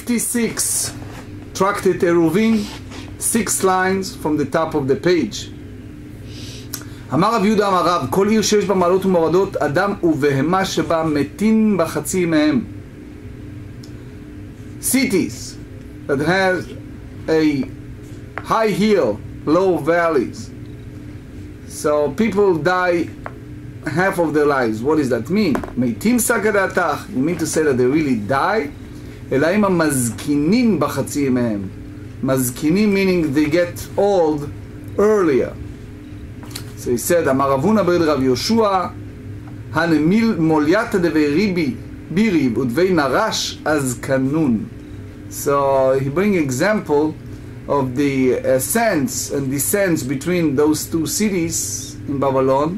Page 56, Tractate Eruvin, six lines from the top of the page. אמר רב יהודה אמר רב, כל עיר שיש בה מעלות ומורדות, אדם ובהמה שבה מתים בחצי מהם. Cities that has a high hill, low valleys. So people die half of their lives. What does that mean? מתים סכדתך. You mean to say that they really die? אלא אם המזקינים בחצי מהם. מזקינים meaning they get old earlier. So he said, אמר רב הונא ברד רב יהושע, הנמיל מולייתא דבי ריבי ביריב ודבי נרש אז קנון. So he bring example of the ascents and descents between those two cities in Babylon,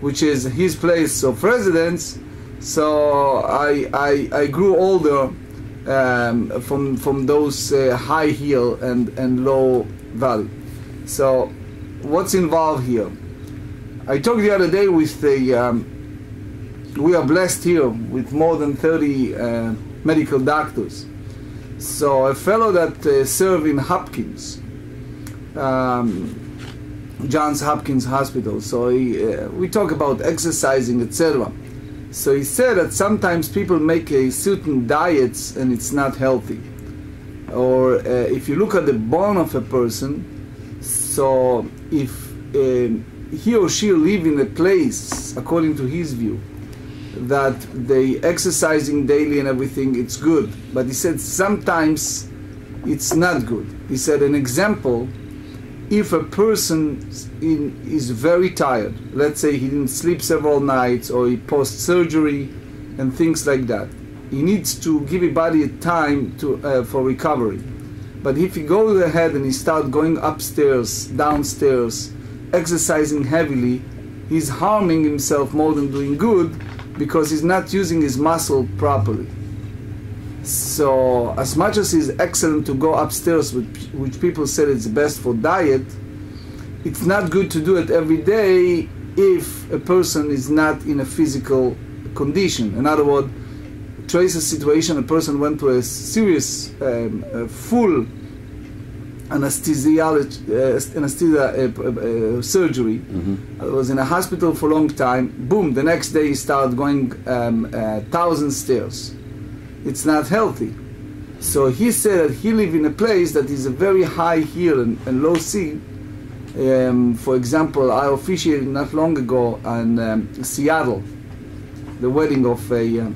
which is his place of residence. So I, I, I grew older um, from, from those uh, high hill and, and low valley. So what's involved here? I talked the other day with the, um, we are blessed here with more than 30 uh, medical doctors. So a fellow that uh, served in Hopkins, um, Johns Hopkins Hospital. So he, uh, we talk about exercising, etc. So he said that sometimes people make a certain diets and it's not healthy. Or uh, if you look at the bone of a person, so if uh, he or she live in a place, according to his view, that they exercising daily and everything, it's good. But he said sometimes it's not good. He said an example, if a person in, is very tired, let's say he didn't sleep several nights or he post surgery and things like that, he needs to give his body time to uh, for recovery. But if he goes ahead and he start going upstairs, downstairs, exercising heavily, he's harming himself more than doing good because he's not using his muscle properly. So, as much as it's excellent to go upstairs, which, which people said it's best for diet, it's not good to do it every day if a person is not in a physical condition. In other words, trace a situation, a person went to a serious, um, a full anesthesiology, uh, anesthesia uh, uh, surgery. Mm-hmm. I was in a hospital for a long time. Boom! The next day he started going um, uh, thousand stairs. It's not healthy. So he said he lived in a place that is a very high hill and, and low sea. Um, for example, I officiated not long ago in um, Seattle, the wedding of a, uh,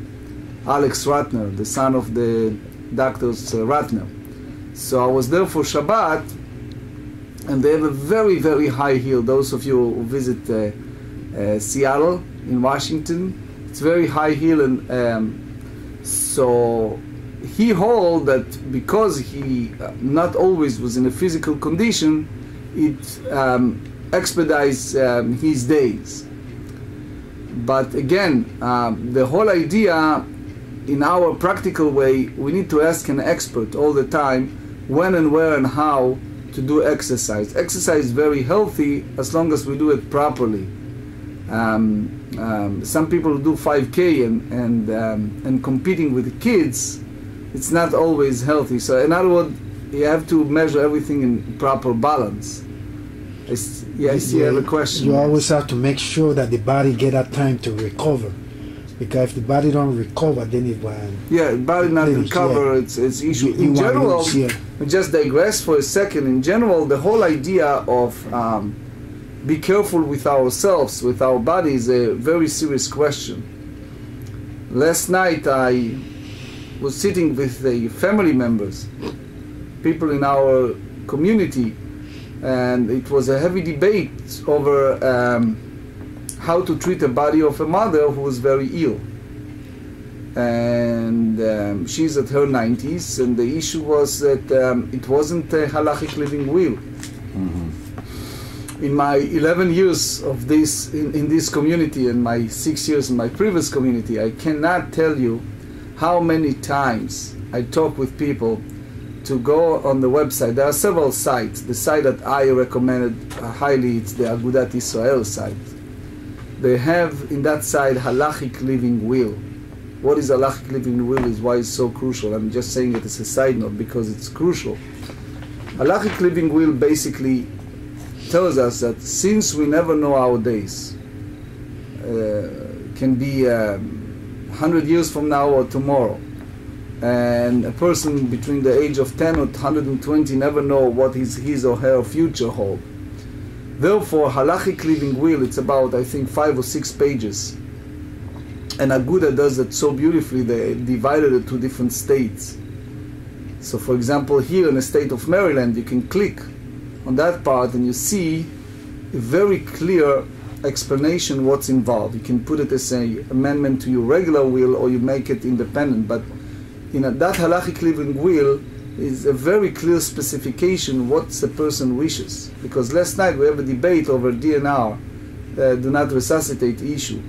Alex Ratner, the son of the doctors uh, Ratner. So I was there for Shabbat, and they have a very, very high hill. Those of you who visit uh, uh, Seattle in Washington, it's very high hill, and um, so he hold that because he uh, not always was in a physical condition, it um, expedites um, his days. But again, um, the whole idea in our practical way, we need to ask an expert all the time when and where and how to do exercise. Exercise is very healthy as long as we do it properly. Um, um, some people do 5K and and um, and competing with the kids, it's not always healthy. So in other words, you have to measure everything in proper balance. I yeah, I see you have a question. You always have to make sure that the body get a time to recover, because if the body don't recover, then it will. Yeah, body not recover, yeah. it's, it's issue. You- you in general, yeah. we just digress for a second. In general, the whole idea of um, be careful with ourselves, with our body, is a very serious question. Last night, I was sitting with the family members, people in our community, and it was a heavy debate over um, how to treat the body of a mother who was very ill. And um, she's at her 90s and the issue was that um, it wasn't a halachic living will in my 11 years of this in, in this community and my six years in my previous community i cannot tell you how many times i talk with people to go on the website there are several sites the site that i recommended uh, highly it's the agudat israel site they have in that site halachic living will what is halachic living will is why it's so crucial. I'm just saying it as a side note because it's crucial. Halachic living will basically tells us that since we never know our days, uh, can be um, 100 years from now or tomorrow, and a person between the age of 10 or 120 never know what his, his or her future hold. Therefore, halachic living will, it's about, I think, five or six pages. And Aguda does it so beautifully, they divided it to different states. So, for example, here in the state of Maryland, you can click on that part and you see a very clear explanation what's involved. You can put it as a amendment to your regular will or you make it independent. But you know, that halachic living will is a very clear specification what the person wishes. Because last night we have a debate over DNR, uh, do not resuscitate issue.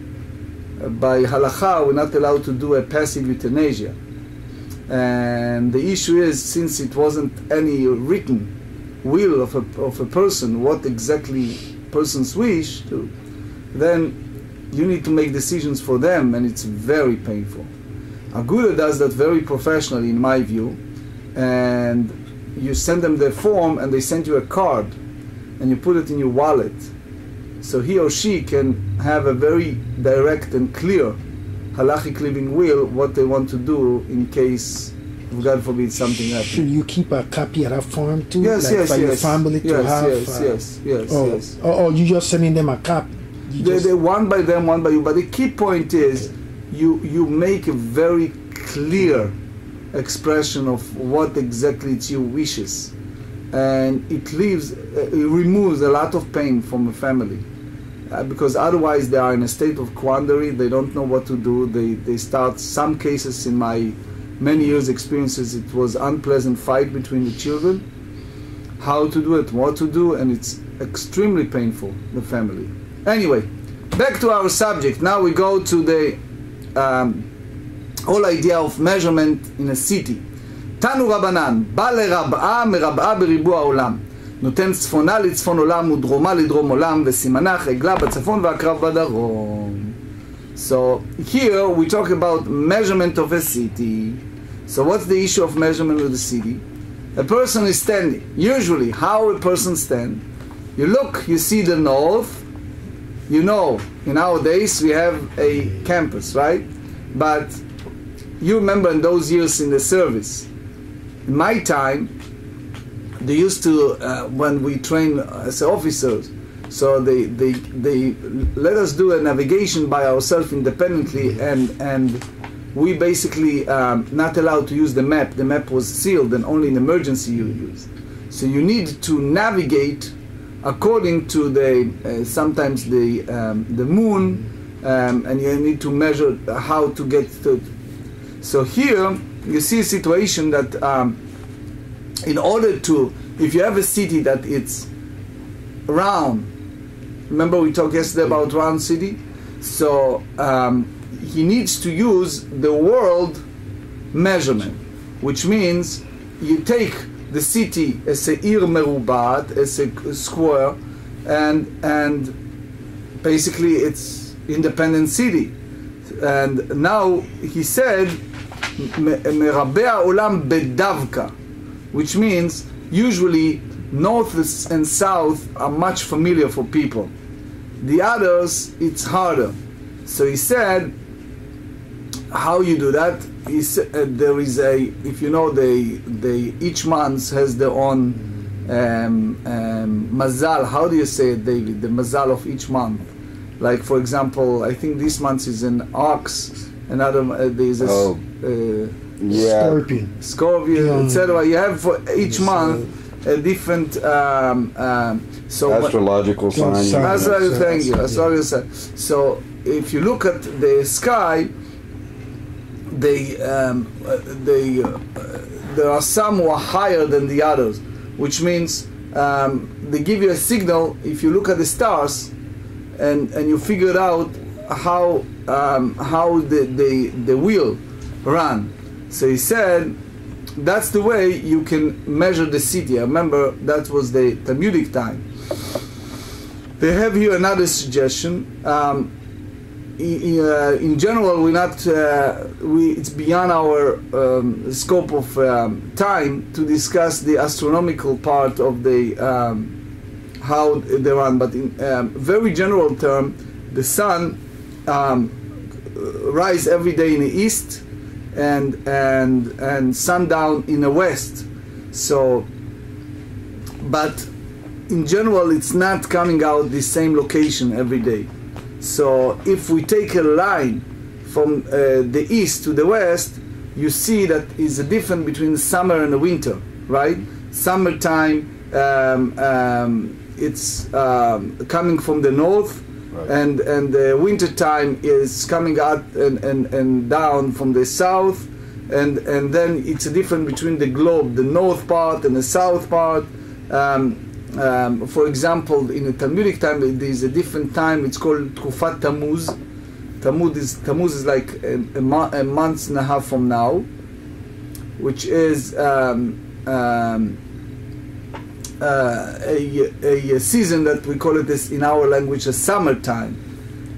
Uh, by halacha, we're not allowed to do a passive euthanasia. And the issue is, since it wasn't any written will of a, of a person, what exactly persons wish to, then you need to make decisions for them, and it's very painful. Aguda does that very professionally, in my view, and you send them the form, and they send you a card, and you put it in your wallet, so he or she can have a very direct and clear halachic living will what they want to do in case God forbid something happens. Should you keep a copy of that form too? Yes, like yes, for yes. your family to yes, have? Yes, uh, yes, yes, oh, yes. Oh, oh, you just sending them a copy. You They, just- they one by them, one by you. But the key point is you you make a very clear expression of what exactly it's your wishes, and it leaves uh, it removes a lot of pain from a family. Uh, because otherwise they are in a state of quandary they don't know what to do they, they start some cases in my many years experiences it was unpleasant fight between the children how to do it what to do and it's extremely painful the family anyway back to our subject now we go to the um, whole idea of measurement in a city תנו רבנן, בא לרבעה מרבעה בריבוע העולם. נותן צפונה לצפון עולם ודרומה לדרום עולם, וסימנך עגלה בצפון ועקרב בדרום. So here we talk about measurement of a city. So what's the issue of measurement of the city? A person is standing. Usually, how a person stand? You look, you see the north. You know, in our days we have a campus, right? But you remember in those years in the service. In my time, they used to uh, when we train as officers so they, they they let us do a navigation by ourselves independently and and we basically um, not allowed to use the map. The map was sealed and only in emergency you use so you need to navigate according to the uh, sometimes the um, the moon um, and you need to measure how to get to so here you see a situation that um, in order to if you have a city that it's round remember we talked yesterday about round city? So um, he needs to use the world measurement, which means you take the city as a ir merubat, as a square, and and basically it's independent city. And now he said merabea olam bedavka, which means usually north and south are much familiar for people. The others it's harder. So he said, how you do that? He said, uh, there is a, if you know, they, they each month has their own um, um, mazal. How do you say it, David? The mazal of each month. Like for example, I think this month is an ox. Another uh, there is a s- Oh. uh, Yeah. Scorpion. Scorpio, Yeah. etc. You have for each Yes, month a different. Um, um, so Astrological sign. sign. that's what Yeah. thank you. That's what said. So if you look at the sky, they um, uh, they uh, there are some who are higher than the others, which means um, they give you a signal. If you look at the stars, and and you figure out how um, how the, the the wheel run. So he said that's the way you can measure the city. I remember that was the Talmudic time. They have here another suggestion. Um, i- uh, in general, we're not. Uh, we it's beyond our um, scope of um, time to discuss the astronomical part of the um, how they run. But in um, very general term, the sun um, rise every day in the east, and and and sundown in the west. So, but in general, it's not coming out the same location every day. So if we take a line from uh, the east to the west, you see that is a difference between summer and the winter, right? Summertime, um, um, it's um, coming from the north, Right. and and the winter time is coming out and, and, and down from the south, and and then it's a difference between the globe, the north part and the south part. Um, um, for example, in the Talmudic time, there is a different time. It's called Kufat Tammuz. Tammuz is Tammuz is like a, a, mo- a month and a half from now, which is um, um, uh, a, a, a season that we call it this in our language a summertime,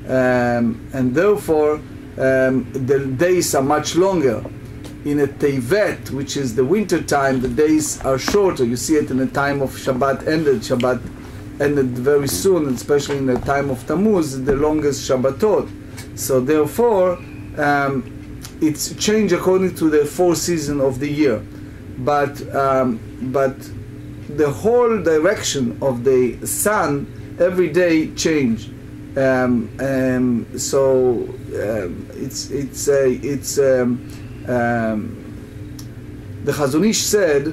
um, and therefore um, the days are much longer. In a Tevet, which is the winter time, the days are shorter. You see it in the time of Shabbat ended. Shabbat ended very soon, especially in the time of Tammuz, the longest Shabbatot. So therefore, um, it's changed according to the four season of the year. But um, but the whole direction of the sun every day change. Um, um, so um, it's it's a it's um, the Chazon Ish said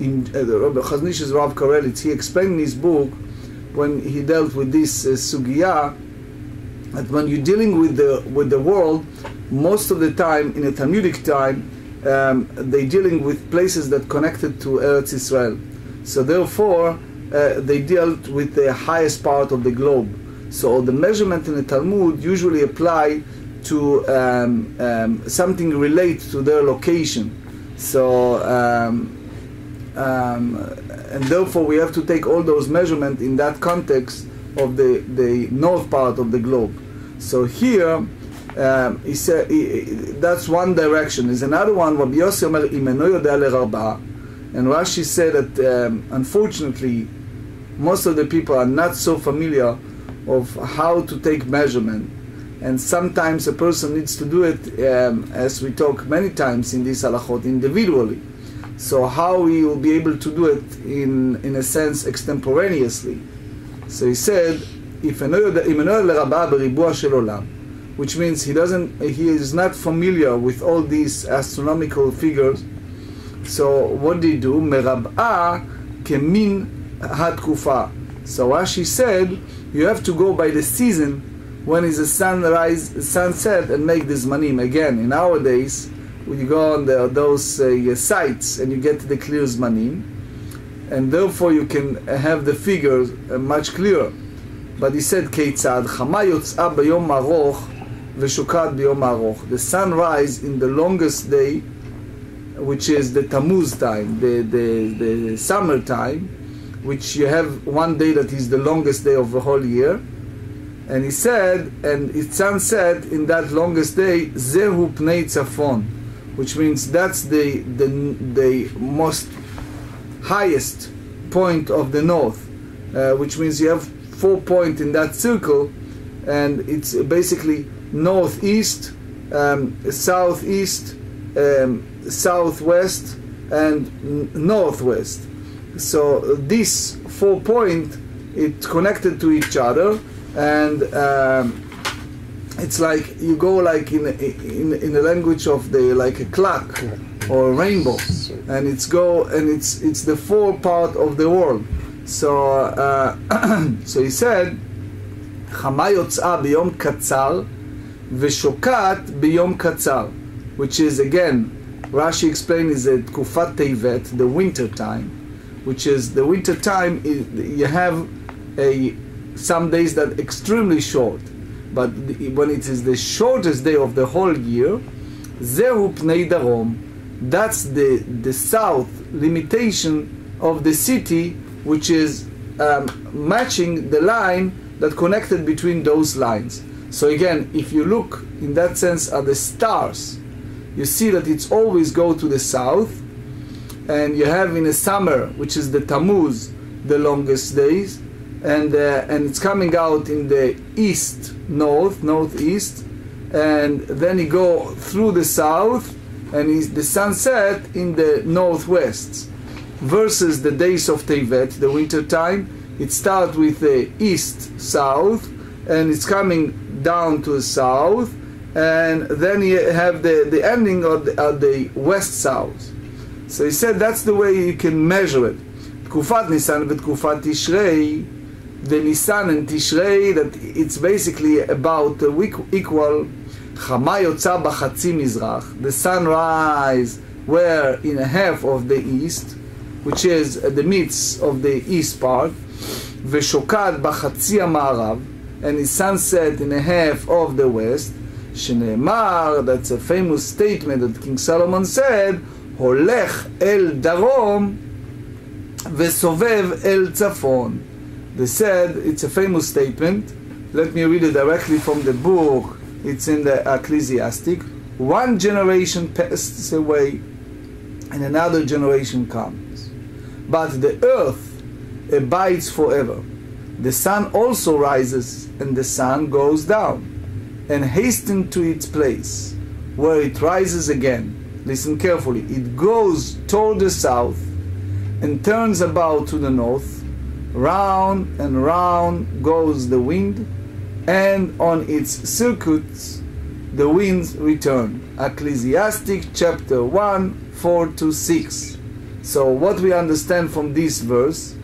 in uh, the Rabbi Chazon Ish is Rav Karelitz. He explained in his book when he dealt with this uh, sugya that when you're dealing with the with the world, most of the time in a Talmudic time, um, they're dealing with places that connected to Eretz Israel. So therefore, uh, they dealt with the highest part of the globe. So the measurement in the Talmud usually apply to um, um, something relate to their location. So um, um, and therefore we have to take all those measurements in that context of the, the north part of the globe. So here, um, he that's one direction. There's another one. Rabbi Yossi Omer, and Rashi said that um, unfortunately, most of the people are not so familiar of how to take measurement, and sometimes a person needs to do it, um, as we talk many times in this halachot, individually. So how he will be able to do it in, in a sense extemporaneously. So he said, if which means he doesn't, he is not familiar with all these astronomical figures. So what did he do? Merabah kemin hatkufa. So as she said, you have to go by the season when is the sunrise, sunset, and make this manim. Again, in our days, when you go on the, those uh, sites and you get the clear zmanim, and therefore you can have the figures uh, much clearer. But he said, כיצד? חמה יוצאה ביום ארוך ושוקעת ביום ארוך. The sun rise in the longest day, which is the Tammuz time, the, the, the summer time, which you have one day that is the longest day of the whole year. and he said, and its sunset in that longest day, Zehu Pnei Tzafon, which means that's the, the, the most highest point of the north, uh, which means you have four points in that circle, and it's basically northeast, um, southeast, um, southwest, and northwest. So these four points, it connected to each other, and um, it's like you go like in in in the language of the like a clock or a rainbow, and it's go and it's it's the four part of the world. So uh, so he said, חמה יוצאה ביום קצר ושוקעת ביום קצר, which is again, Rashi explained is a תקופת טבת, the winter time, which is the winter time is, you have a some days that extremely short. But when it is the shortest day of the whole year, Zehu Pnei Darom, that's the, the south limitation of the city, which is um, matching the line that connected between those lines. So again, if you look in that sense at the stars, you see that it's always go to the south, and you have in the summer, which is the Tammuz, the longest days, and uh, and it's coming out in the east, north, northeast, and then you go through the south, and he's, the sunset in the northwest. Versus the days of Tevet, the winter time, it starts with the east south, and it's coming down to the south, and then you have the, the ending of the, of the west south. So he said that's the way you can measure it. תקופת ניסן ותקופת תשרי, the Nisan and Tishrei, that it's basically about uh, equal. חמה יוצא בחצי מזרח, the sun rise where in a half of the east, which is the midst of the east part, ושוקעת בחצי המערב, and is sunset in a half of the west, שנאמר, that's a famous statement that King Solomon said, הולך אל דרום וסובב אל צפון. They said, it's a famous statement. Let me read it directly from the book. It's in the Ecclesiastic. One generation passes away and another generation comes. But the earth abides forever. The sun also rises and the sun goes down and hasten to its place where it rises again. Listen carefully. It goes toward the south and turns about to the north. Round and round goes the wind, and on its circuits the winds return. Ecclesiastic chapter 1 4 to 6. So, what we understand from this verse,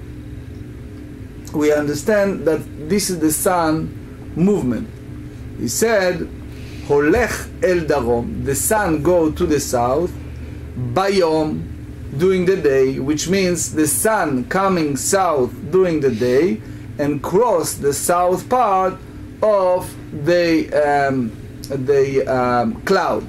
we understand that this is the sun movement he said, Holech el darom, the sun go to the south, bayom, during the day, which means the sun coming south during the day and cross the south part of the um, the um, cloud,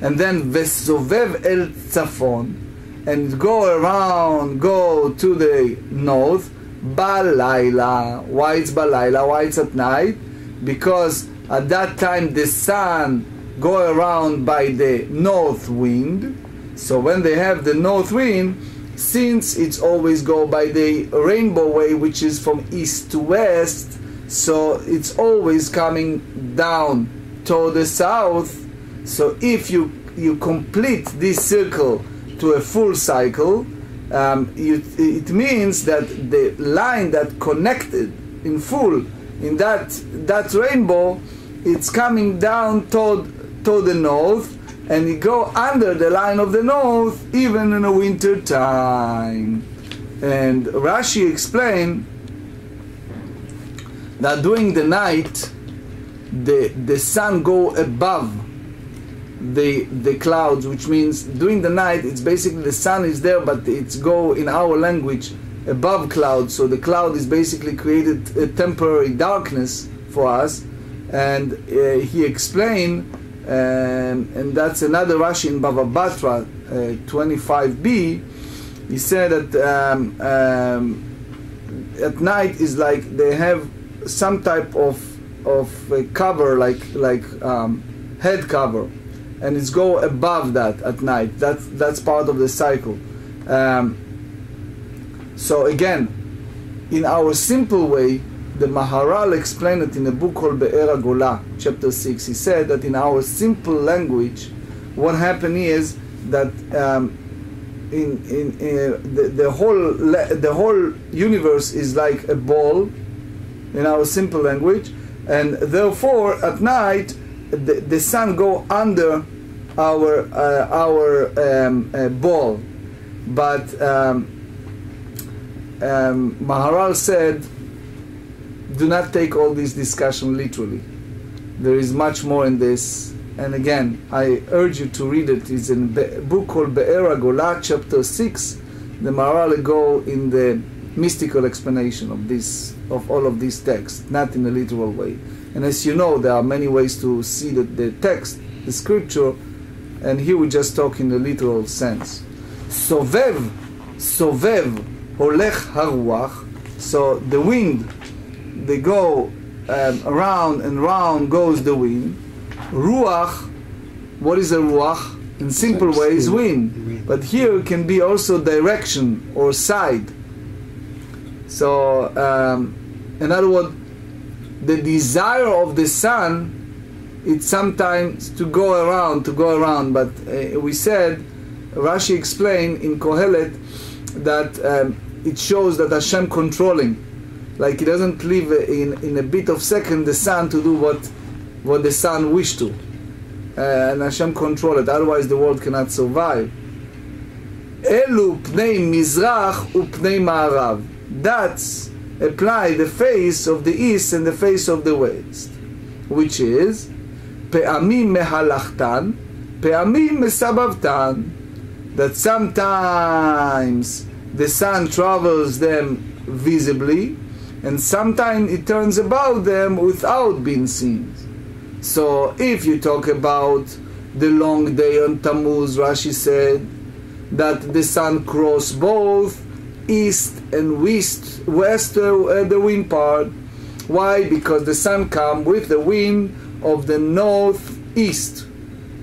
and then vesovev el tzafon, and go around, go to the north, balayla. Why it's balayla? Why it's at night? because at that time the sun go around by the north wind so when they have the north wind since it's always go by the rainbow way which is from east to west so it's always coming down toward the south. So if you you complete this circle to a full cycle um, you, it means that the line that connected in full in that that rainbow, it's coming down toward toward the north, and it go under the line of the north even in the winter time. And Rashi explained that during the night, the the sun go above the the clouds, which means during the night it's basically the sun is there, but it's go in our language above clouds. So the cloud is basically created a temporary darkness for us. And uh, he explained, um, and that's another Rashi in Bava Batra uh, 25b. He said that um, um, at night is like they have some type of of cover, like like um, head cover, and it's go above that at night. That's that's part of the cycle. Um, so again, in our simple way, the Maharal explained it in a book called Be'er Gola, chapter 6. He said that in our simple language, what happened is that um, in, in, in the, the, whole, the whole universe is like a ball in our simple language, and therefore at night the, the sun go under our, uh, our um, uh, ball. But um, um, Maharal said, do not take all this discussion literally. There is much more in this. And again, I urge you to read it. It's in a book called Be'er Gola, chapter 6. The Maharal go in the mystical explanation of this, of all of these texts, not in a literal way. And as you know, there are many ways to see the, the text, the scripture, and here we just talk in the literal sense. Sovev, Sovev, Holech Haruach. So the wind, they go um, around and round goes the wind. Ruach, what is a ruach? In simple Like way, is wind. But here it can be also direction or side. So, um, in other words, the desire of the sun, it's sometimes to go around, to go around. But uh, we said, Rashi explained in Kohelet that um, it shows that Hashem controlling, like He doesn't leave in in a bit of second the sun to do what what the sun wish to, uh, and Hashem control it. Otherwise, the world cannot survive. אלו פני מזרח ופני מערב. That's apply the face of the east and the face of the west, which is פעמים מהלכתן, פעמים מסבבתן. That sometimes the sun travels them visibly, and sometimes it turns about them without being seen. So if you talk about the long day on Tammuz, Rashi said that the sun crossed both east and west, west uh, the wind part. Why? Because the sun come with the wind of the northeast,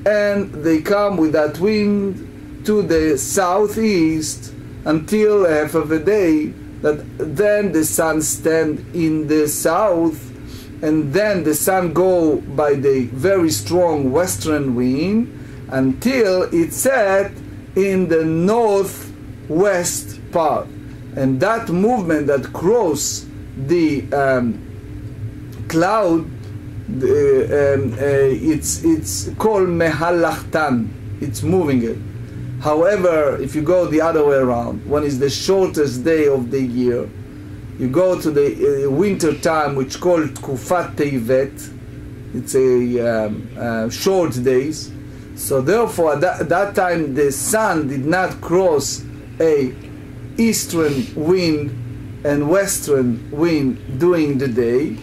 and they come with that wind to the southeast until half of a day. That then the sun stand in the south and then the sun go by the very strong western wind until it set in the northwest part. And that movement that cross the um, cloud um, uh, it's it's called mehalachtan. It's moving it however if you go the other way around when is the shortest day of the year you go to the uh, winter time which called Kufat Tevet it's a um, uh, short days. So therefore at that, that time the sun did not cross a eastern wind and western wind during the day.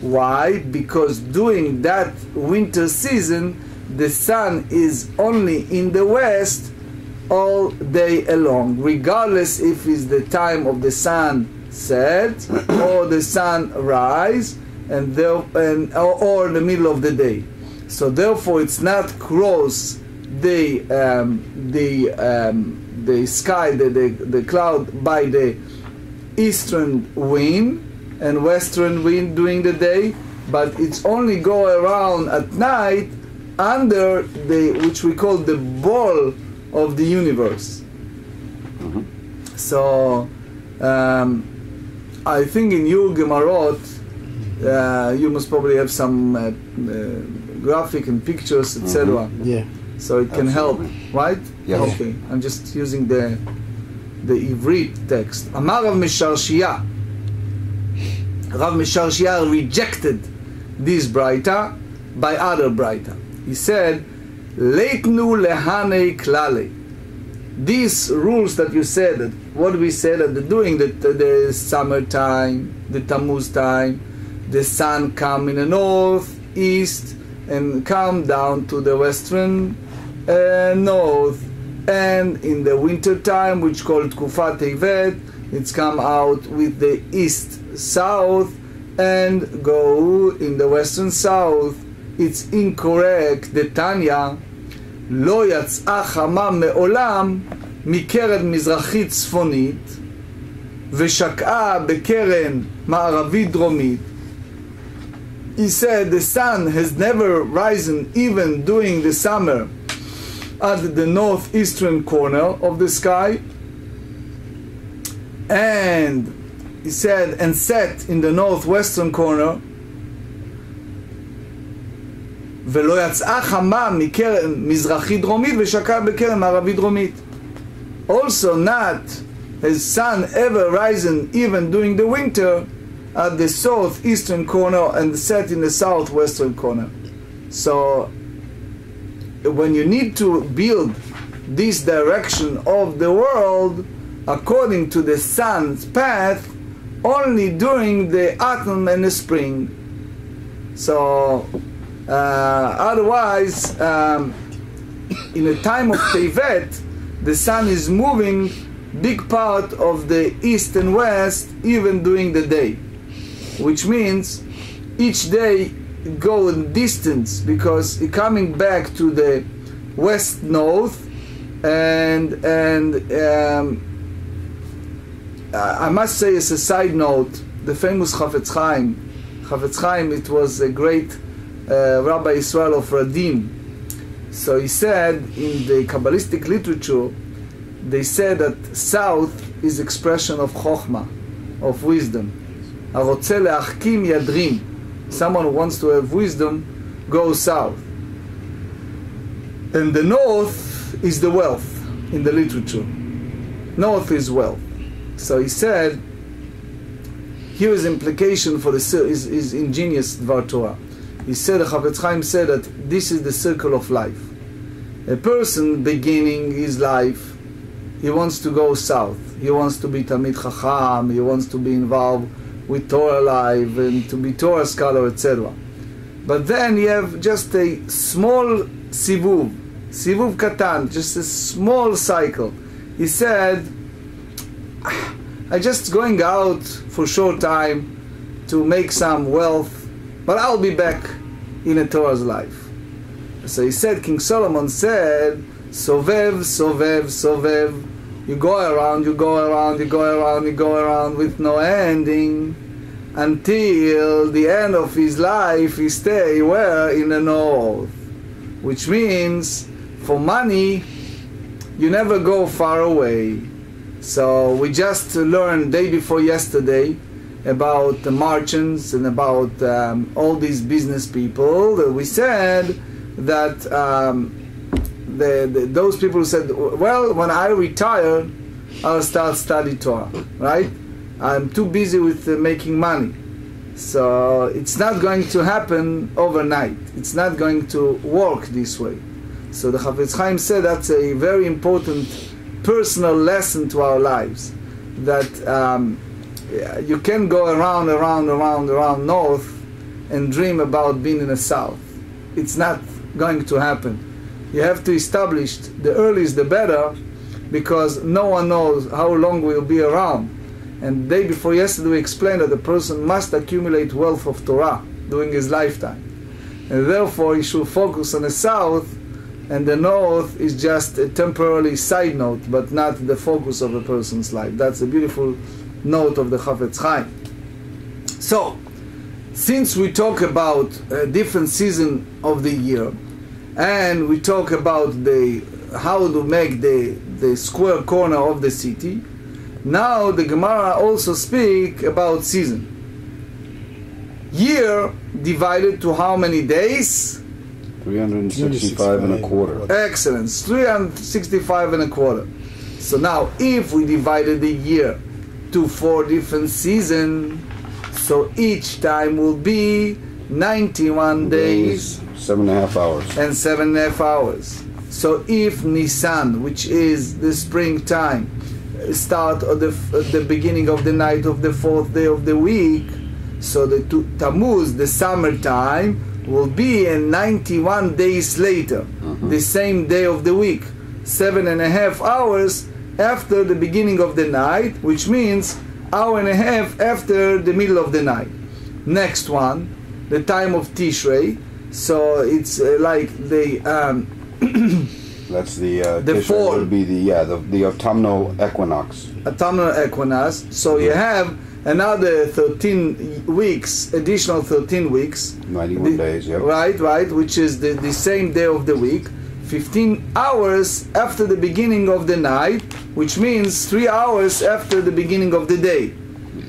Why? Because during that winter season the sun is only in the west all day long, regardless if it's the time of the sun set or the sun rise and, there, and or, or the middle of the day. So therefore it's not cross the um, the um, the sky the, the, the cloud by the eastern wind and western wind during the day but it's only go around at night under the which we call the ball of the universe so um, I think in your Gemarot uh, you must probably have some uh, uh, graphic and pictures etc Yeah. so it can help, right? Yes. Okay, I'm just using the the Ivrit text. Amar Rav Mesharshiya. Rav Mesharshiya rejected this Braita by other Braita. He said, Leitnu lehane klale. These rules that you said, that what we said at the doing the, the, summertime, the Tammuz time, the sun come in the north, east, and come down to the western uh, north and in the winter time which called Kufat it's come out with the east south and go in the western south it's incorrect the Tanya לא יצאה חמה מעולם מקרן מזרחית צפונית ושקעה בקרן מערבית דרומית he said the sun has never risen even during the summer at the northeastern corner of the sky and he said and set in the northwestern corner ולא יצאה חמה מקרן מזרחית דרומית ושקעה בקרן מערבית דרומית also not has sun ever risen even during the winter at the southeastern corner and set in the southwestern corner. So when you need to build this direction of the world according to the sun's path only during the autumn and the spring. So uh, otherwise, um, in a time of Tevet, the sun is moving big part of the east and west even during the day. Which means each day go in distance because coming back to the west north and and um, I must say as a side note the famous Chafetz Chaim. Chafetz Chaim it was a great uh, Rabbi Israel of Radin. So he said in the Kabbalistic literature, they said that south is expression of chokhmah, of wisdom. Someone who wants to have wisdom goes south. And the north is the wealth in the literature. North is wealth. So he said, here is implication for the is, is ingenious Dvar Torah he said Chafetz Chaim said that this is the circle of life a person beginning his life he wants to go south he wants to be Talmid Chacham he wants to be involved with Torah Live and to be Torah scholar, etc. But then you have just a small sivuv, sivuv katan, just a small cycle. He said, I just going out for a short time to make some wealth, but I'll be back in a Torah's life. So he said, King Solomon said, Sovev, Sovev, Sovev, you go around, you go around, you go around, you go around with no ending until the end of his life he stay where? In the north which means for money you never go far away. So we just learned day before yesterday about the merchants and about um, all these business people we said that um, the, the, those people said, well, when I retire, I'll start study Torah, right? I'm too busy with uh, making money. So it's not going to happen overnight. It's not going to work this way. So the Chafetz Chaim said that's a very important personal lesson to our lives. That um, you can go around, around, around, around north and dream about being in the south. It's not going to happen you have to establish the earliest the better because no one knows how long we'll be around. And day before yesterday we explained that the person must accumulate wealth of Torah during his lifetime. And therefore he should focus on the south and the north is just a temporary side note but not the focus of a person's life. That's a beautiful note of the Chafetz Chaim. So, since we talk about a different season of the year, and we talk about the how to make the the square corner of the city. Now the Gemara also speak about season. Year divided to how many days? 365 and a quarter. Excellent. 365 and a quarter. So now if we divided the year to four different seasons, so each time will be 91 days, Seven and a half hours. And seven and a half hours. So if Nisan, which is the springtime, start at the, at the beginning of the night of the fourth day of the week, so the Tammuz, the summertime, will be in 91 days later, mm-hmm. the same day of the week, seven and a half hours after the beginning of the night, which means hour and a half after the middle of the night. Next one, the time of Tishrei, so it's uh, like the. Um, That's the uh, the would be the yeah the, the autumnal equinox. Autumnal equinox. So you have another 13 weeks, additional 13 weeks. 91 the, days, yeah. Right, right, which is the, the same day of the week. 15 hours after the beginning of the night, which means 3 hours after the beginning of the day.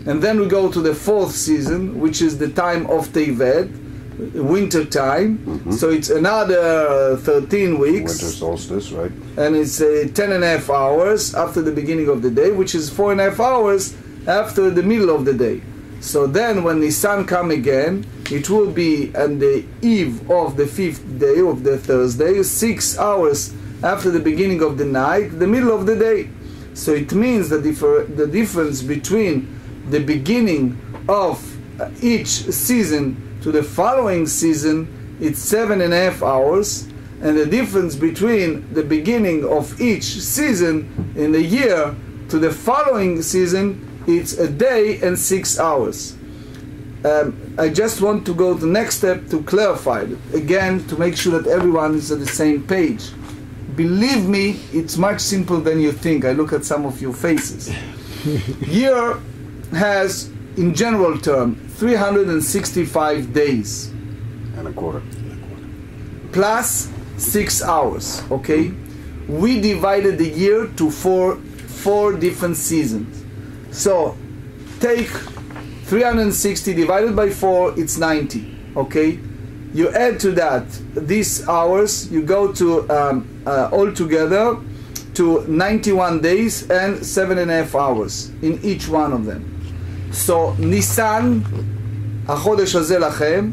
And then we go to the fourth season, which is the time of Tevet, winter time. Mm-hmm. So it's another 13 weeks. Winter solstice, right? And it's uh, 10 and a half hours after the beginning of the day, which is four and a half hours after the middle of the day. So then when the sun come again, it will be on the eve of the fifth day of the Thursday, six hours after the beginning of the night, the middle of the day. So it means that the difference between the beginning of uh, each season to the following season, it's seven and a half hours, and the difference between the beginning of each season in the year to the following season, it's a day and six hours. um, I just want to go the next step to clarify it again to make sure that everyone is on the same page. Believe me, it's much simpler than you think. I look at some of your faces. Year has, in general term, 365 days And a quarter. plus six hours. Okay, we divided the year to four four different seasons. So take 360 divided by four, it's 90. Okay, you add to that these hours, you go to um, uh, all together to 91 days and seven and a half hours in each one of them. So Nisan, החודש הזה לכם,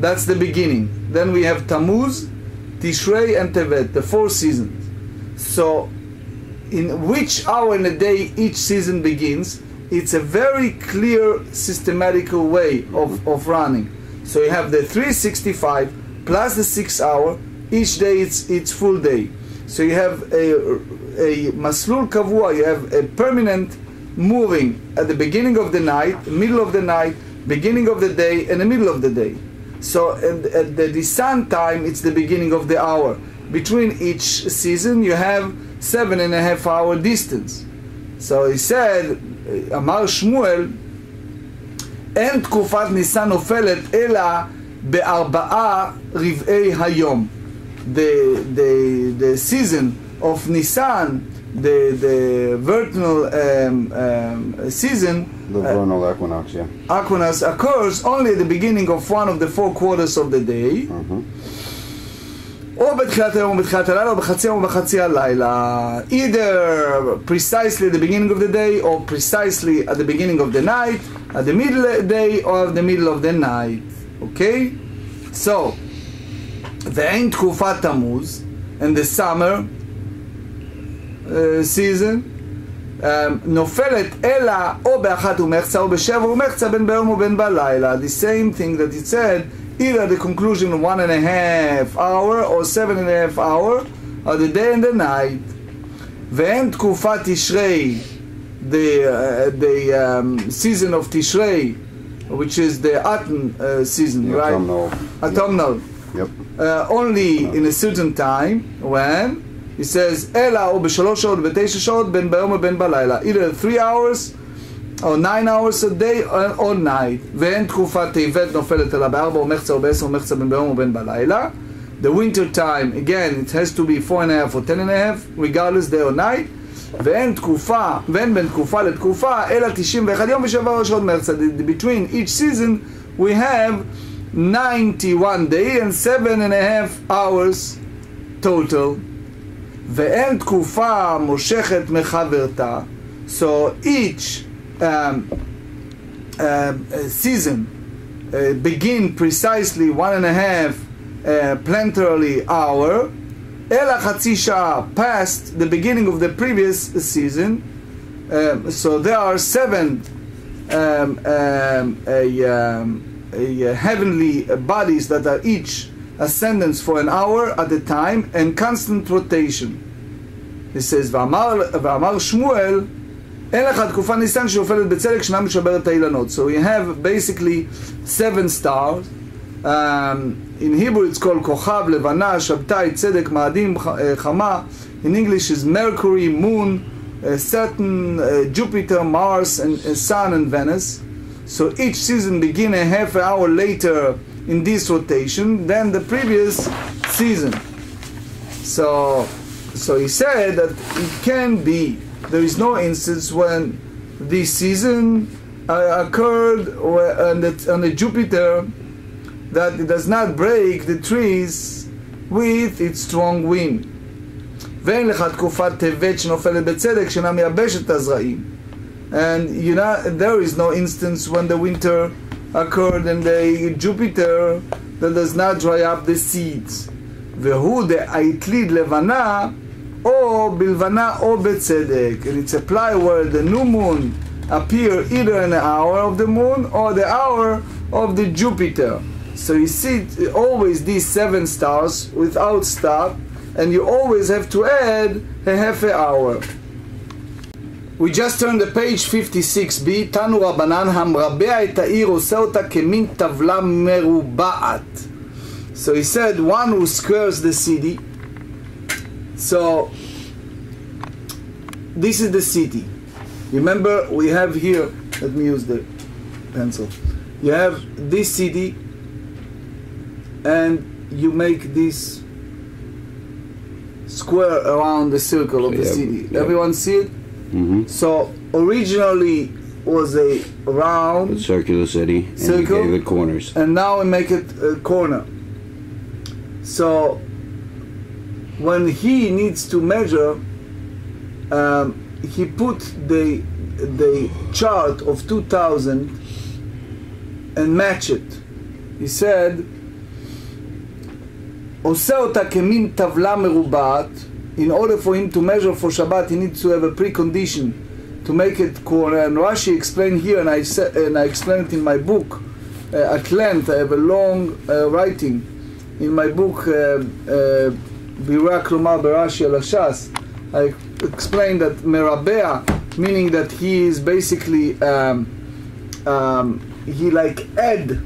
that's the beginning. Then we have Tammuz, Tishrei, and Tevet, the four seasons. So, in which hour in the day each season begins, it's a very clear, systematical way of, mm-hmm. of running. So you have the 365 plus the six hour. Each day it's it's full day. So you have a a maslul kavua. You have a permanent moving at the beginning of the night, middle of the night, beginning of the day, and the middle of the day. So at, at the Nisan time, it's the beginning of the hour Between each season, you have seven and a half hour distance. So he said, אמר שמואל, אין תקופת ניסן נופלת אלא בארבעה רבעי היום. The, the, the season of Nisan, the, the vernal um, um, season, The uh, vernal equinox, yeah. Aquinas occurs only at the beginning of one of the four quarters of the day, Mhm. או בתחילת היום או בתחילת הלילה, או בחצי היום או בחצי הלילה. Either precisely at the beginning of the day, or precisely at the beginning of the night, at the middle of the day, or at the middle of the night. Okay? So, ואין תקופת תמוז, in the summer uh, season, um, נופלת אלא או באחת ומחצה או בשבע ומחצה בין ביום ובין בלילה. The same thing that it said, either the conclusion of one and a half hour or seven and a half hour, or the day and the night. ואין תקופת תשרי, the, uh, the um, season of תשרי, which is the autumn uh, season, The right? autumnal. Autumnal. Yep. uh, only in a certain time when he says אלא או בשלוש שעות ובתשע שעות בין ביום ובין בלילה either three hours or nine hours a day or, or night ואין תקופת טבת נופלת אלא בארבע ומחצה או בעשר ומחצה בין ביום ובין בלילה the winter time again it has to be four and a half or ten and a half regardless day or night ואין תקופה, ואין בין תקופה לתקופה, אלא 91 יום ושבע שעות מחצה. Between each season we have 91 day and 7 and a half hours total. ואין תקופה מושכת מחברתה. So each um, uh, uh, season uh, begin precisely one and a half uh, planetary hour, Ela Chatzisha past the beginning of the previous season. Um, so there are seven um, um, a, um, a heavenly bodies that are each ascendants for an hour at a time and constant rotation. He says, V'amar Shmuel so we have basically seven stars. Um, in Hebrew it's called Kochav, Levana, Shabtai, Tzedek, Ma'adim, Chama. In English is Mercury, Moon, uh, Saturn, uh, Jupiter, Mars, and uh, Sun and Venus. So each season begin a half hour later in this rotation than the previous season. So, so he said that it can be There is no instance when this season uh, occurred where- on the, on the Jupiter that it does not break the trees with its strong wind. ואין לך תקופת טבת שנופלת בצדק שאינה מייבשת את הזרעים. And you know, there is no instance when the winter occurred in the Jupiter that does not dry up the seeds. והוא דעתליד לבנה או בלבנה או בצדק. And it's a ply where the new moon appear either in the hour of the moon or the hour of the Jupiter. So you see always these seven stars without stop and you always have to add a half an hour. We just turned the page 56b, תנו רבנן, המרבע את העיר עושה אותה כמין טבלה מרובעת. So he said, one who squares the city. so, this is the city. Remember, we have here, let me use the pencil. You have this city, and you make this square around the circle of the Yeah, city. yeah. Everyone see it? Mm-hmm. So originally was a round, Circular city, and Circle. you gave it corners. and now we make it a corner. So when he needs to measure, um, he put the the chart of 2000 and match it. He said, עושה אותה כמין טבלה מרובעת. In order for him to measure for Shabbat, he needs to have a precondition to make it corner. And Rashi explained here, and I said, and I explained it in my book uh, at length. I have a long uh, writing in my book, uh, uh, בירה כלומר ברש"י על הש"ס. I explained that merabea, meaning that he is basically um, um, he like add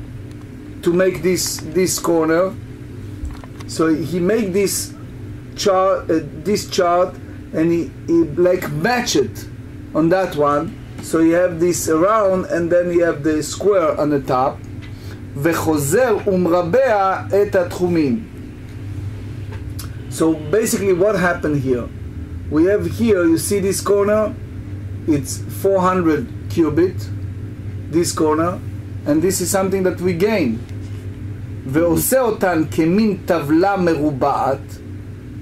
to make this this corner. So he make this chart, uh, this chart, and he, he like match it on that one. So you have this around, and then you have the square on the top. וחוזר ומרבע את התחומים. So basically what happened here? We have here, you see this corner, it's 400 cubit, this corner, and this is something that we gain. ועושה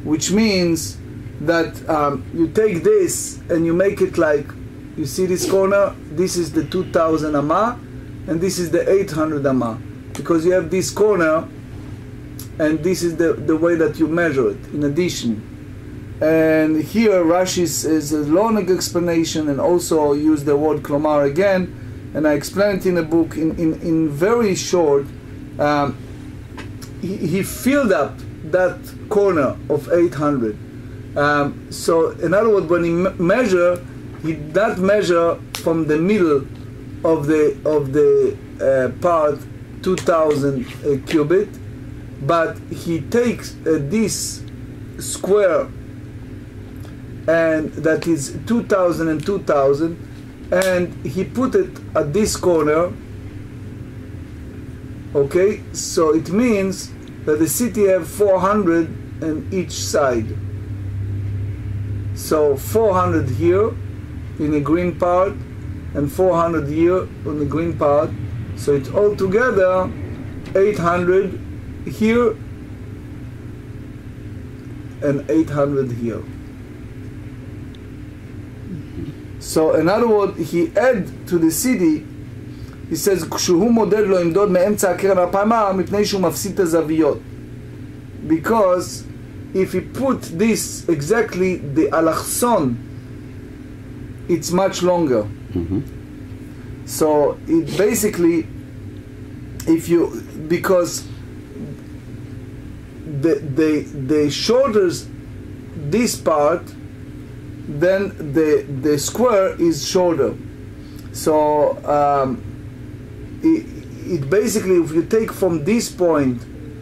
which means that um, you take this and you make it like, you see this corner, this is the 2000 amma, and this is the 800 amma, because you have this corner and this is the, the way that you measure it, in addition. And here Rashi is, a long explanation and also use the word klomar again, and I explain it in a book in, in, in very short. Um, he, he filled up that corner of 800. Um, so, in other words, when he me- measure, he not measure from the middle of the of the uh, part 2,000 uh, cubit, but he takes uh, this square and that is 2000 and 2000 and he put it at this corner okay? So it means that the city have 400 on each side. So 400 here in the green part and 400 here on the green part. So it's all together 800 here and 800 here so in other words, he add to the city, he says, כשהוא מודד לו ימדוד מאמצע הקרן הפעמה, מפני שהוא מפסיד את הזוויות. Because if he put this exactly, the alachson, it's much longer. Mm-hmm. So it basically, if you, because the, the, the shoulders, this part, then the the square is shorter. So um, it, it basically, if you take from this point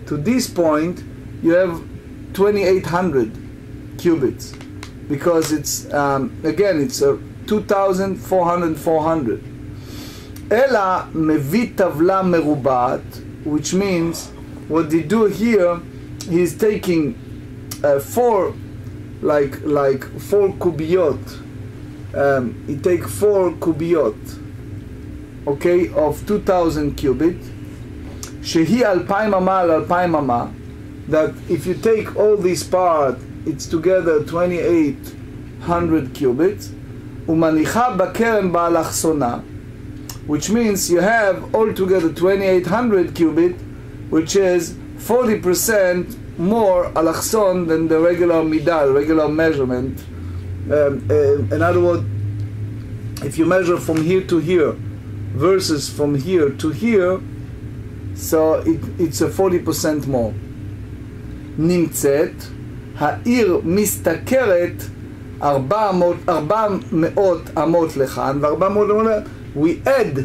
to this point, you have 2,800 cubits because it's um, again it's a 2,400 400. אלא מביא טבלה מרובעת, which means what they do here, he's taking uh, four like like four kubiot um, he take four kubiot okay of 2000 cubit. Shehi alpay mama alpay mama that if you take all this part it's together 2800 cubits. Umanicha bakeren ba'alachsona which means you have altogether 2800 cubit which is 40% more alachson than the regular midah, regular measurement. Um, uh, in other words, if you measure from here to here versus from here to here, so it, it's a 40% more. נמצאת, העיר משתכרת 400 400 אמות לכאן ו-400 אמות לכאן, we add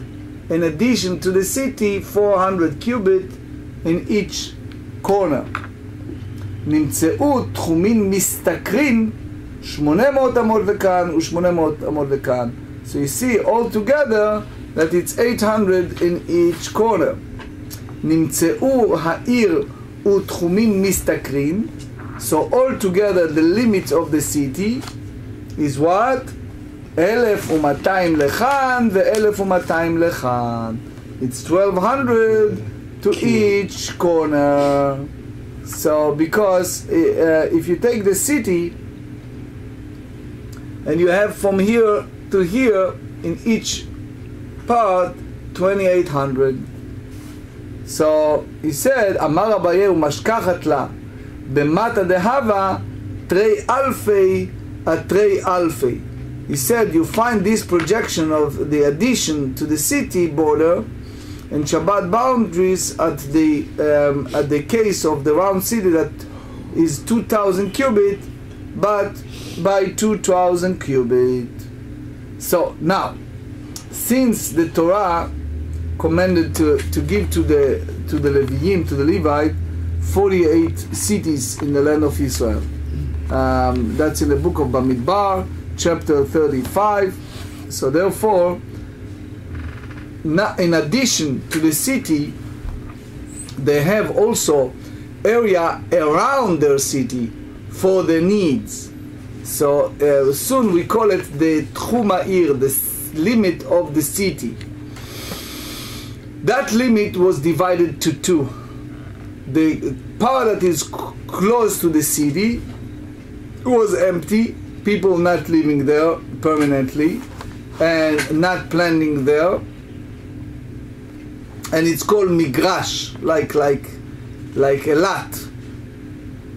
in addition to the city 400 cubit in each corner. נמצאו תחומים משתכרים 800 אמות לכאן ו-800 אמות לכאן. So you see all together that it's 800 in each corner. נמצאו העיר ותחומים משתכרים. So all together the limits of the city is what? 1,200 לכאן ו-1,200 לכאן. It's 1,200 to each corner. So because uh, if you take the city and you have from here to here in each part 2800 so he said אמר אביי ומשכחת לה במטה דהבה תרי אלפי התרי אלפי he said you find this projection of the addition to the city border and Shabbat boundaries at the um, at the case of the round city that is 2000 cubit but by 2000 cubit. So now since the Torah commanded to, to give to the to the Leviim to the Levite 48 cities in the land of Israel. Um, that's in the book of Bamidbar chapter 35 so therefore in addition to the city, they have also area around their city for their needs. So uh, soon we call it the Tchum Ha'ir, the limit of the city. That limit was divided to two. The part that is close to the city was empty, people not living there permanently and not planning there and it's called migrash, like like like a lot.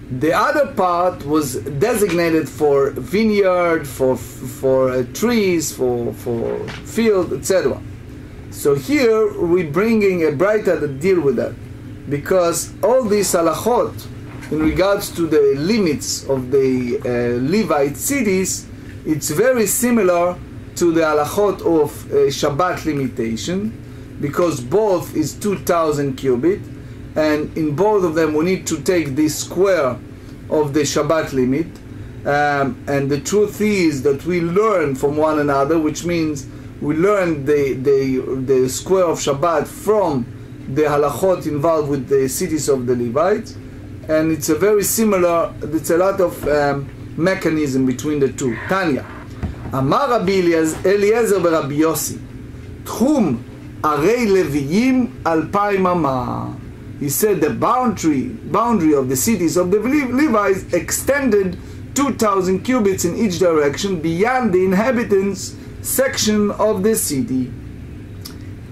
The other part was designated for vineyard, for for uh, trees, for for field, etc. So here we're bringing a brighter to deal with that, because all these halachot in regards to the limits of the uh, Levite cities, it's very similar to the halachot of uh, Shabbat limitation because both is 2000 cubit and in both of them we need to take the square of the Shabbat limit um, and the truth is that we learn from one another which means we learn the, the, the square of Shabbat from the halachot involved with the cities of the Levites and it's a very similar it's a lot of um, mechanism between the two Tanya אמר רבי אליעזר ברבי יוסי תחום Arei Leviyim Alpai Mama. He said the boundary boundary of the cities of the Levites extended 2,000 cubits in each direction beyond the inhabitants' section of the city.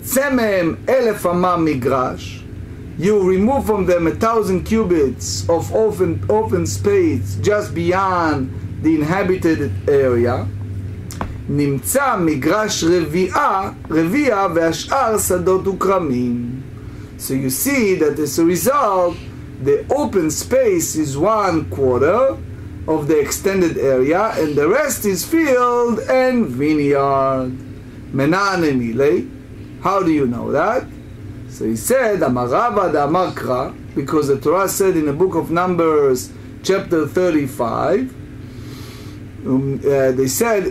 Zemem elef amam migrash. You remove from them a thousand cubits of open, open space just beyond the inhabited area. נמצא מגרש רביעה, רביע והשאר שדות וכרמים. So you see that as a result, the open space is one quarter of the extended area and the rest is field and vineyard. Menane mile. How do you know that? So he said, Amarava da Amakra, because the Torah said in the book of Numbers, chapter 35, they said,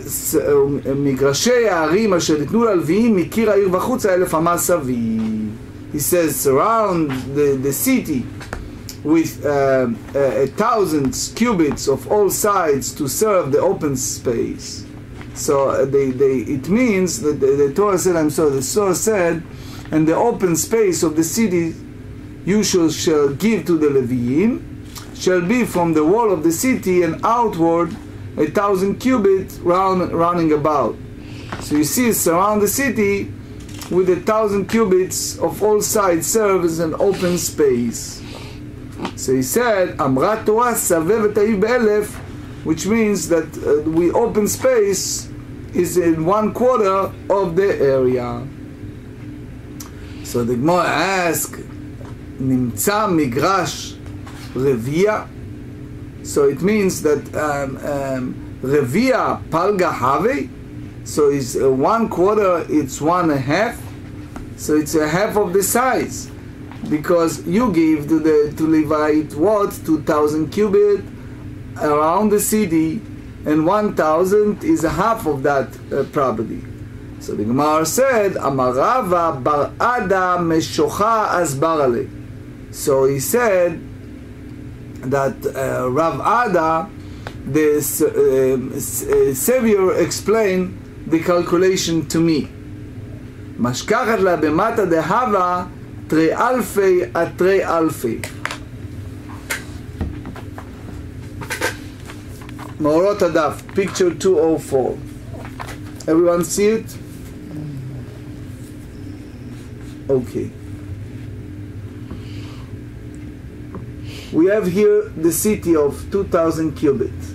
מגרשי הערים אשר ניתנו ללוויים מקיר העיר בחוץ אלף אמה סביב. He says, surround the, the city with uh, a, a thousand cubits of all sides to serve the open space. So they, they, it means that the, the Torah said, I'm sorry, the Torah said, and the open space of the city you shall, shall give to the Leviim, shall be from the wall of the city and outward a thousand cubits round, running about. So you see, surround the city with a thousand cubits of all sides Serve as an open space. So he said, Amrat Torah Be'elef, which means that uh, we open space is in one quarter of the area. So the Gemara asks, Nimtza Migrash Revia so it means that um, um, Revia palga have. So it's uh, one quarter, it's one half. So it's a half of the size. Because you give to the to Levite what? 2000 cubit around the city, and 1000 is a half of that uh, property. So the Gemara said, Amarava bar Ada meshocha asbarale. So he said that uh, Rav Ada, the s- um, s- uh, Savior, explained the calculation to me. משכחת לה במטה דהבה תרי אלפי עד תרי אלפי. מאורות הדף, picture 204. Everyone see it? Okay. We have here the city of 2000 cubits.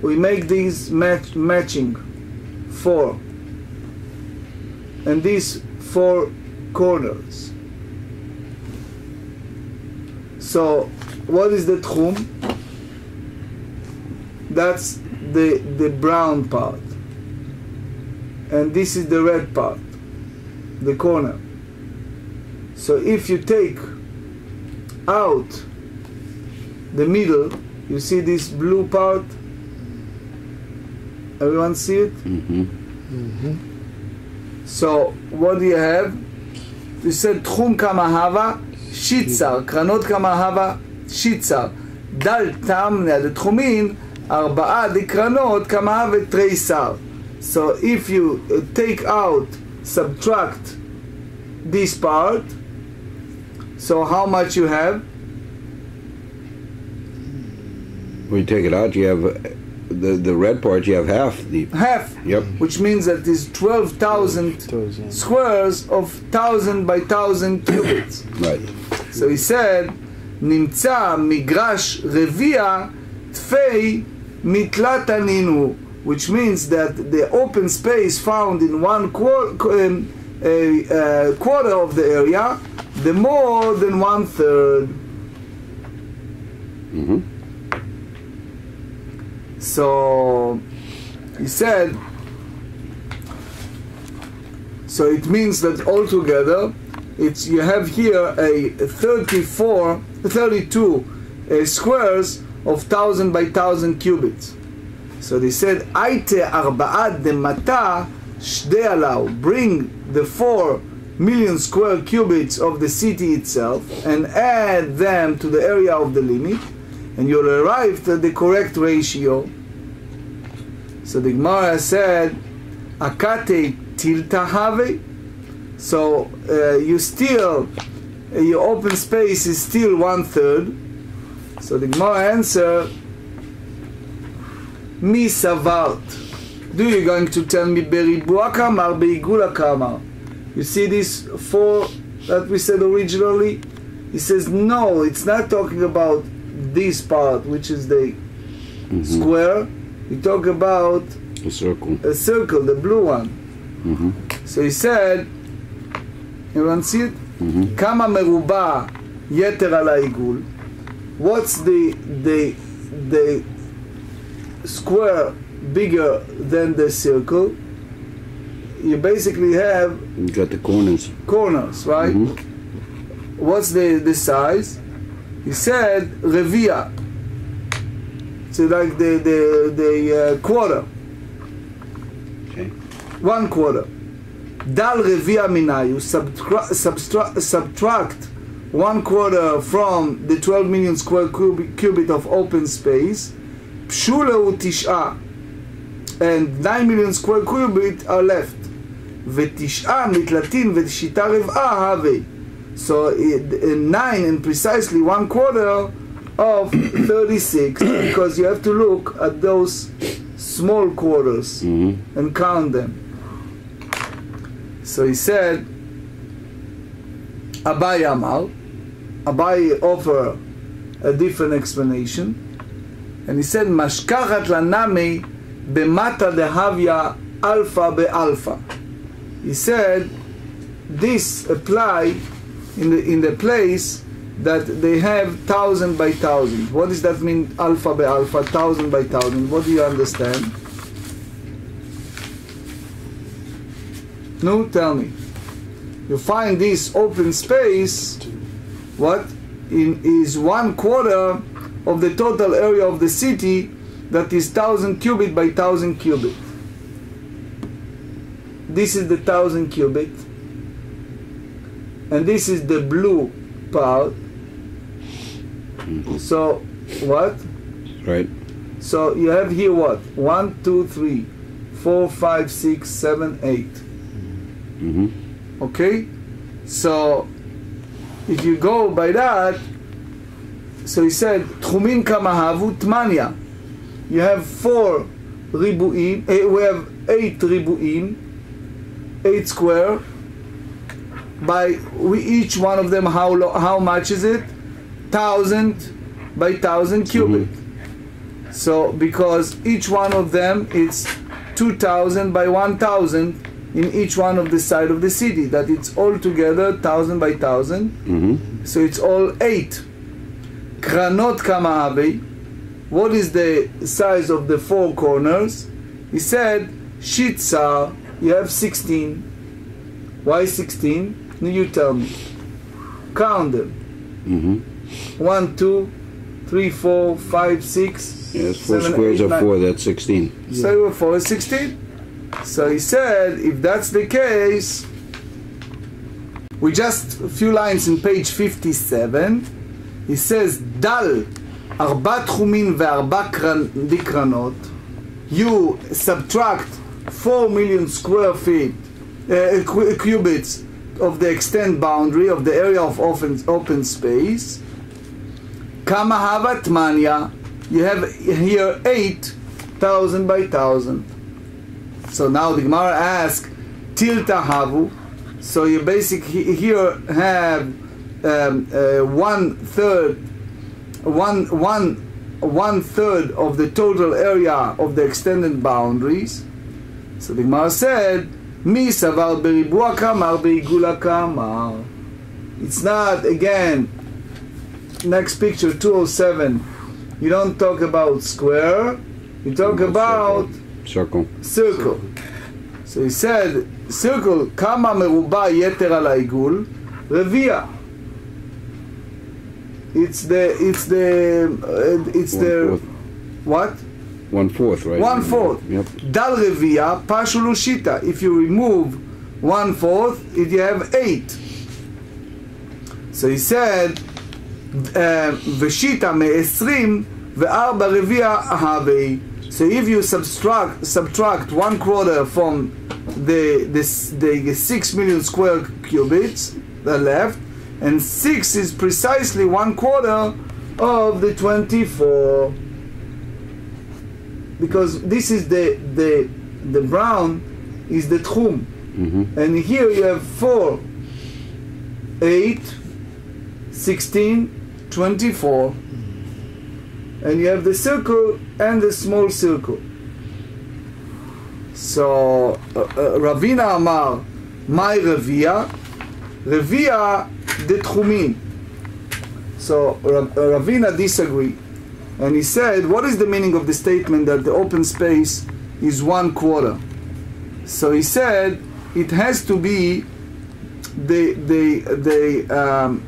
We make these match, matching four and these four corners. So, what is the tchum? That's the the brown part, and this is the red part, the corner. So, if you take out the middle, you see this blue part. Everyone see it? Mm-hmm. So, what do you have? You said תחום כמה הווה, שיצר, קרנות כמה הווה, שיצר. דל תמנה דתחומין, ארבעה דקרנות כמה הווה תריסר. So, if you uh, take out, subtract this part, so how much you have? When you take it out, you have uh, the, the red part, you have half the half. Yep. Which means that is twelve thousand squares of thousand by thousand cubits. right. So he said, "Nimtza migrash revia tfei mitlataninu," which means that the open space found in one um, a, a quarter of the area the more than one third. Mm-hmm. So he said, so it means that altogether, it's you have here a 34, 32 uh, squares of thousand by thousand cubits. So they said, Aite arba'at de mata shde alau. Bring the four million square cubits of the city itself and add them to the area of the limit, and you'll arrive at the correct ratio. So the Gemara said, Akate tilta have. So uh, you still, uh, your open space is still one third. So the Gemara answer, Mi savart. Do you going to tell me beribua kamar, beigula kamar? You see these four that we said originally? He says, no, it's not talking about this part, which is the mm-hmm. square. We talk about a circle, a circle, the blue one. Mm-hmm. So he said, everyone see it? Mm-hmm. Kama meruba yeter ala igul. What's the the the square bigger than the circle? You basically have You got the corners. corners, right? Mhm. What's the, the size? He said revia. So like the the the uh, quarter, Okay. one quarter. Dal revia minayu. Subtra- subtra- subtract one quarter from the 12 million square cub- cubit of open space. Pshuleu tish'a. And 9 million square cubit are left. ותשעה מתלתין ותשיתה רבעה הווה. So it, uh, nine and precisely one quarter of 36 because you have to look at those small quarters Mm-hmm. and count them. So he said, Abai Amar, Abai offer a different explanation, and he said, Mashkachat lanami bemata dehavya alpha be alpha. He said, this apply in the in the place that they have thousand by thousand. What does that mean? Alpha by alpha, thousand by thousand. What do you understand? No, tell me. You find this open space. What in is one quarter of the total area of the city that is thousand cubit by thousand cubit. This is the thousand cubit, and this is the blue part. Mm-hmm. So what? Right. So you have here what? One, two, three, four, five, six, seven, eight. Mm-hmm. Okay. So if you go by that, so he said, Tchumin kamahavu tmania. You have four ribu'im, eh, we have eight ribu'im, eight square. By we, each one of them, how lo, how much is it? Thousand by thousand cubic. So because each one of them is two thousand by one thousand in each one of the side of the city. That it's all together thousand by thousand. Mm-hmm. So it's all eight. Kranot kamahabe. What is the size of the four corners? He said, Shitza, you have 16. Why 16? Now You tell me. Count them. Mm-hmm. One, two, three, four, five, six. Yes, four seven, squares eight, of nine. four, that's 16. So we're four is 16. So he said, if that's the case, we just a few lines in page 57. He says, דל ארבע תחומים וארבע קרנ- דקרנות, you subtract 4 million square feet, uh, cu- cubits of the extent boundary of the area of open, open space. Kama hava tmanya, you have here 8,000 by 1,000. So now the Gemara asks, tilta havu. So you basically here have um, uh, one third, one one one third of the total area of the extended boundaries. So the Gemara said, Mi savar beribua kamar beigula kamar. It's not, again, next picture, 207. You don't talk about square, you talk about circle. circle. So he said, circle, kama meruba yeter al haigul, revia. It's the, it's the, uh, it's the, what? One fourth, right? One fourth. Yep. Dal revia pashulushita. If you remove one fourth, it, you have eight. So he said, uh, veshita me'esrim ve'arba revia ahave. So if you subtract subtract one quarter from the the the six million square cubits that left, and six is precisely one quarter of the twenty-four. Because this is the the the brown is the tchum, Mm-hmm. and here you have four, eight, 16, 24, and you have the circle and the small circle. So uh, uh, Ravina Amar, my Ravia, Ravia the Tchumin. So Ra- uh, Ravina disagree, and he said, what is the meaning of the statement that the open space is one quarter? So he said it has to be the the the um,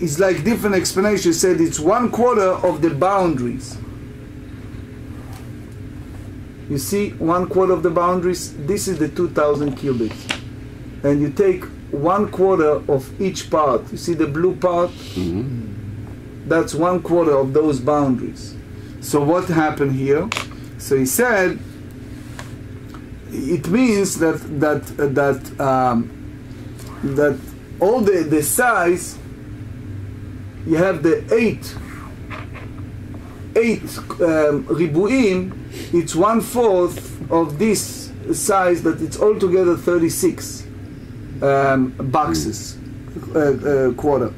it's like different explanation. Said it's one quarter of the boundaries. You see, one quarter of the boundaries. This is the two thousand cubits, and you take one quarter of each part. You see the blue part. Mm-hmm. That's one quarter of those boundaries. So what happened here? So he said it means that that that um, that all the the size you have the eight eight um, ribuim it's one fourth of this size that it's altogether 36 um, boxes uh, uh, quarter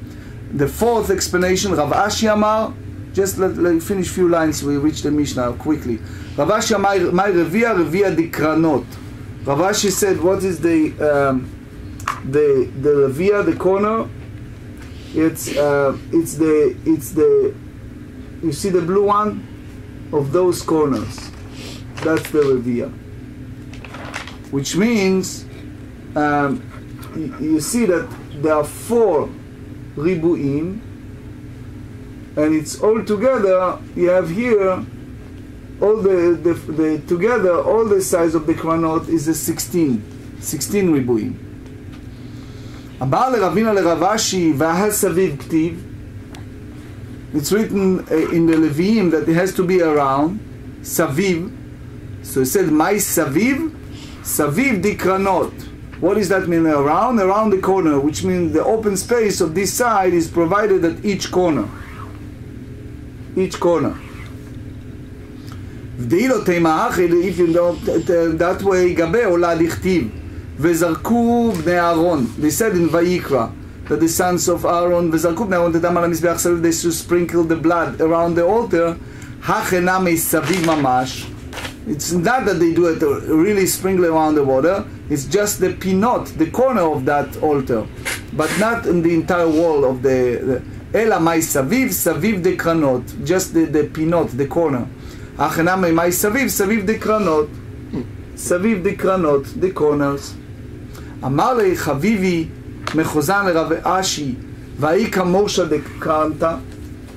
the fourth explanation Rav Ashi Amar just let, let finish few lines we reach the Mishnah quickly Rav Ashi Amar my revia revia dikranot Rav Ashi said what is the um, the the revia the corner It's uh, it's the it's the you see the blue one of those corners. That's the revia. Which means um, you, you see that there are four ribuim, and it's all together. You have here all the, the, the together all the size of the kranot is a 16, 16 ריבועים. אמר לרבינה לרבשי והל סביב כתיב It's written uh, in the Leviim that it has to be around Saviv. So it said, My Saviv, Saviv dikranot. What does that mean? Around, around the corner, which means the open space of this side is provided at each corner. Each corner. ודאילו תימך, if you don't, that way גבי עולה דכתיב, וזרקו בני אהרון, they said in ויקרא, that the sons of Aaron, וזרקו בני אהרון את הדם על המזבח סביב, they should sprinkle the blood around the altar, הכנה מסביב ממש, it's not that they do it really sprinkle around the water, it's just the pinot, the corner of that altar, but not in the entire wall of the, אלא מאי סביב, סביב דקרנות, just the, the pinot, the corner. הכנה מימי סביב, סביב דקרנות, סביב דקרנות, the corners. אמר לי חביבי מחוזן לרב אשי, והאי כמורשה דקרנתא.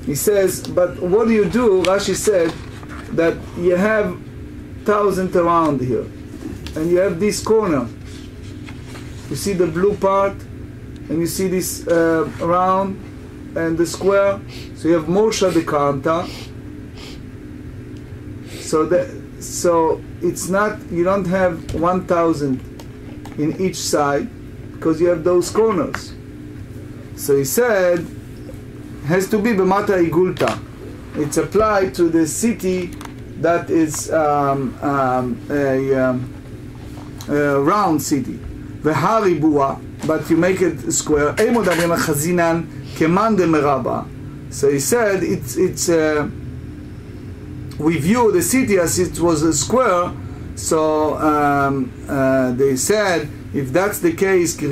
He says, but what do you do? Rashi said that you have thousand around here, and you have this corner. You see the blue part, and you see this uh, round and the square. So you have Moshe the Kanta. So that so it's not you don't have one thousand in each side because you have those corners. So he said has to be b'mata igulta. It's applied to the city that is um, um, a, um, a round city. V'haribua, but you make it square. So he said it's it's. Uh, we view the city as it was a square. So um, uh, they said if that's the case, do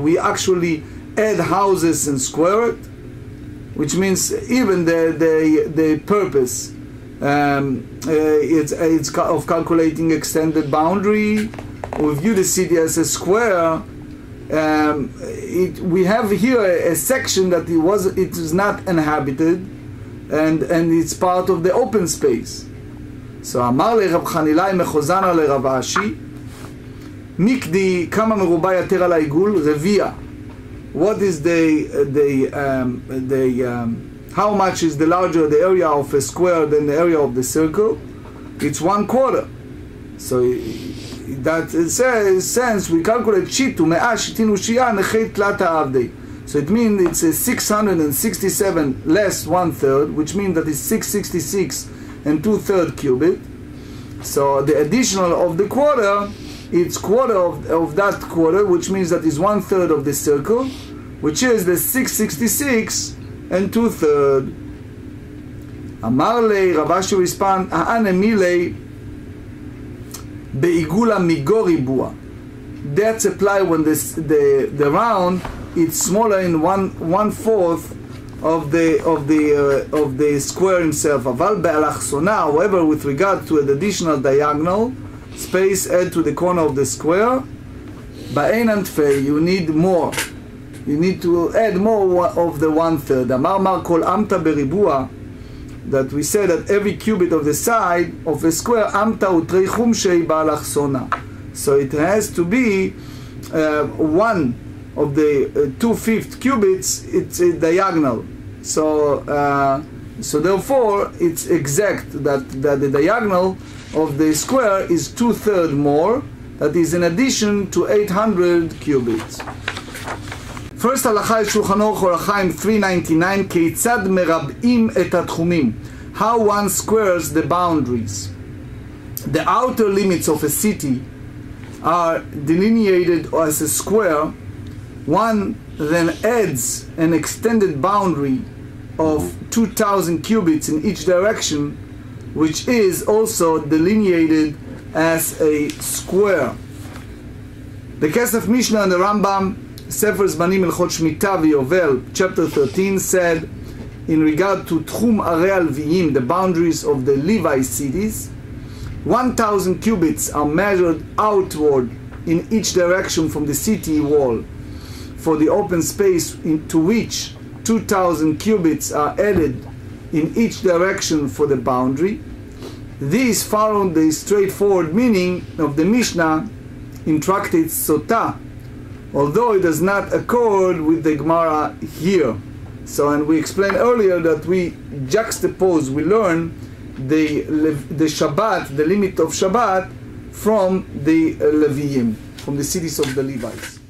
we actually add houses and square it? Which means even the the the purpose um, uh, it's, it's of calculating extended boundary. We view the city as a square. Um, it, we have here a, a, section that it was it is not inhabited, and and it's part of the open space. So אמר לרב חנילאי מחוזנה לרב אשי, מקדי כמה מרובע יותר על העיגול? רביע. What is the the um, the um, how much is the larger the area of a square than the area of the circle? It's one quarter. So that says uh, sense we calculate shitu me'ah shitinu shia nechet tlata avdei. So it means it's a 667 less one third, which means that it's 666 and two third cubit. So the additional of the quarter, it's quarter of, of that quarter, which means that is one third of the circle, which is the 666 and two-thirds. Amarle Ravashu respond, Ha'anemile be'igula migoribua. That's apply when this, the, the round it's smaller in one one fourth of the of the uh, of the square himself. Aval be'alachsona, however, with regard to an additional diagonal space add to the corner of the square, ba'ein antfei, you need more you need to add more of the one third. Amarmar kol amta beribua, that we say that every cubit of the side of a square amta utrei chumshei. So it has to be uh, one of the uh, two fifth cubits. It's a diagonal. So uh, so therefore it's exact that, that the diagonal of the square is two third more. That is in addition to 800 cubits. First halacha is Shulchan Aruch Orach Chaim 399, כיצד מרבעים et התחומים. How one squares the boundaries. The outer limits of a city are delineated as a square. One then adds an extended boundary of 2,000 cubits in each direction, which is also delineated as a square. The case of Mishnah and the Rambam Sefer Zmanim Hilchot Shemitah V'Yovel, chapter 13, said, in regard to Tchum Arei Alviim, the boundaries of the Levi cities, 1,000 cubits are measured outward in each direction from the city wall for the open space into which 2,000 cubits are added in each direction for the boundary. These follow the straightforward meaning of the Mishnah in Tractate Sotah, although it does not accord with the Gemara here. So, and we explained earlier that we juxtapose, we learn the the Shabbat, the limit of Shabbat, from the uh, from the cities of the Levites.